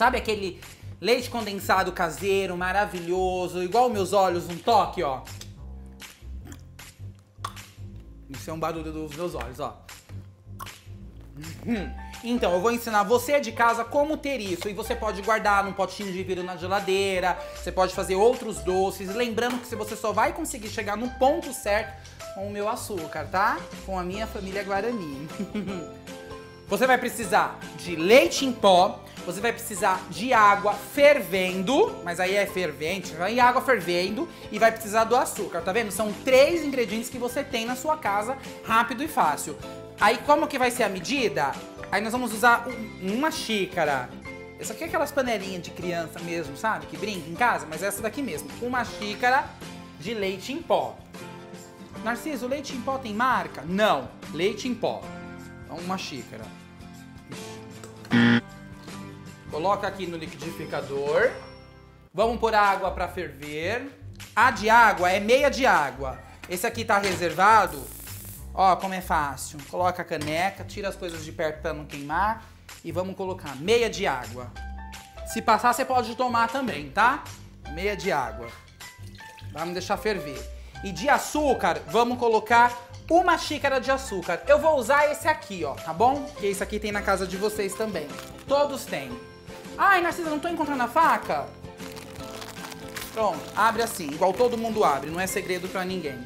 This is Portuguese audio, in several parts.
Sabe aquele leite condensado caseiro, maravilhoso, igual meus olhos, um toque, ó. Isso é um barulho dos meus olhos, ó. Hum. Então, eu vou ensinar você de casa como ter isso. E você pode guardar num potinho de vidro na geladeira, você pode fazer outros doces. Lembrando que você só vai conseguir chegar no ponto certo com o meu açúcar, tá? Com a minha família Guarani. você vai precisar de leite em pó, você vai precisar de água fervendo, mas aí é fervente, vai água fervendo e vai precisar do açúcar, tá vendo? São três ingredientes que você tem na sua casa, rápido e fácil. Aí como que vai ser a medida? Aí nós vamos usar um, uma xícara. Essa aqui é aquelas panelinhas de criança mesmo, sabe? Que brinca em casa, mas essa daqui mesmo. Uma xícara de leite em pó. Narciso, leite em pó tem marca? Não, leite em pó. Então uma xícara. Coloca aqui no liquidificador. Vamos pôr água para ferver. A de água é meia de água. Esse aqui tá reservado Ó, como é fácil. Coloca a caneca, tira as coisas de perto para não queimar e vamos colocar meia de água. Se passar, você pode tomar também, tá? Meia de água. Vamos deixar ferver. E de açúcar, vamos colocar uma xícara de açúcar. Eu vou usar esse aqui, ó, tá bom? Que esse aqui tem na casa de vocês também. Todos têm. Ai, Narcisa, não tô encontrando a faca? Pronto, abre assim, igual todo mundo abre, não é segredo para ninguém.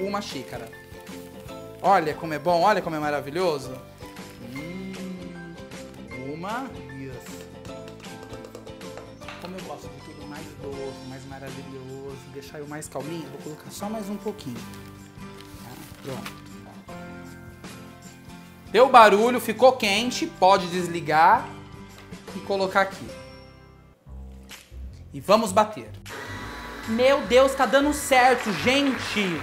Uma xícara. Olha como é bom, olha como é maravilhoso. Hum, uma. Yes. Como eu gosto de tudo mais doce, mais maravilhoso, deixar eu mais calminho, vou colocar só mais um pouquinho. Tá? Pronto. Deu barulho, ficou quente, pode desligar e colocar aqui. E vamos bater. Meu Deus, tá dando certo, gente!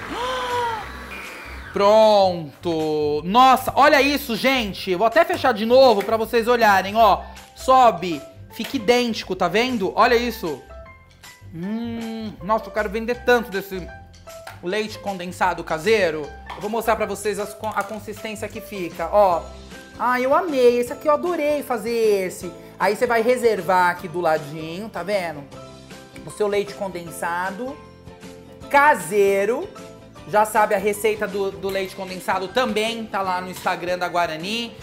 Pronto. Nossa, olha isso, gente. vou até fechar de novo para vocês olharem, ó. Sobe, fica idêntico, tá vendo? Olha isso. Hum, nossa, eu quero vender tanto desse leite condensado caseiro. Eu vou mostrar pra vocês a consistência que fica, ó. Ah, eu amei. Esse aqui eu adorei fazer esse. Aí você vai reservar aqui do ladinho, tá vendo? O seu leite condensado caseiro já sabe a receita do, do leite condensado também, tá lá no Instagram da Guarani.